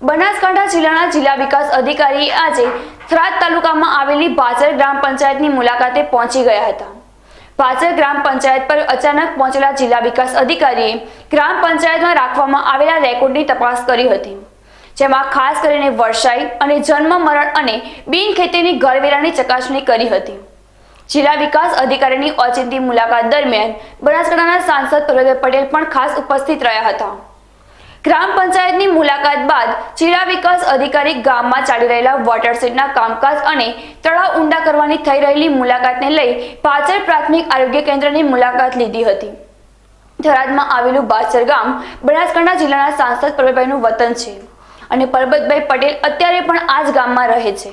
બનાસકાંઠા જિલ્લાના જિલ્લા વિકાસ અધિકારી આજે થરાદ તાલુકામાં આવેલી ભાચર ગ્રામ પંચાયતની મુલાકાતે પહોંચી ગયા હતા. ભાચર ગ્રામ પંચાયત પર અચાનક પહોંચેલા જિલ્લા વિકાસ અધિકારીએ ગ્રામ પંચાયતમાં રાખવામાં આવેલા રેકોર્ડની તપાસ કરી હતી. જેમાં ખાસ કરીને વરસાઈ અને જન્મ, મરણ અને બિનખેતીની ઘરવેરાની ચકાસણી કરી હતી. જિલ્લા વિકાસ અધિકારીની ઓચિંતી મુલાકાત દરમિયાન બનાસકાંઠાના સાંસદ પ્રવીણભાઈ પટેલ પણ ખાસ ઉપસ્થિત રહ્યા હતા. ગ્રામ પંચાયતની મુલાકાત બાદ જિલ્લા વિકાસ અધિકારી ગામમાં ચાલી રહેલા વોટર શેડના કામકાજ અને તળાવ ઊંડા કરવાની થઈ રહેલી મુલાકાતને લઈ પાછળ પ્રાથમિક આરોગ્ય કેન્દ્રની મુલાકાત લીધી હતી. થરાદમાં આવેલું બાસર ગામ બનાસકાંઠા જિલ્લાના સાંસદ પરબતભાઈનું વતન છે. અને પરબતભાઈ પટેલ અત્યારે પણ આ જ ગામમાં રહે છે.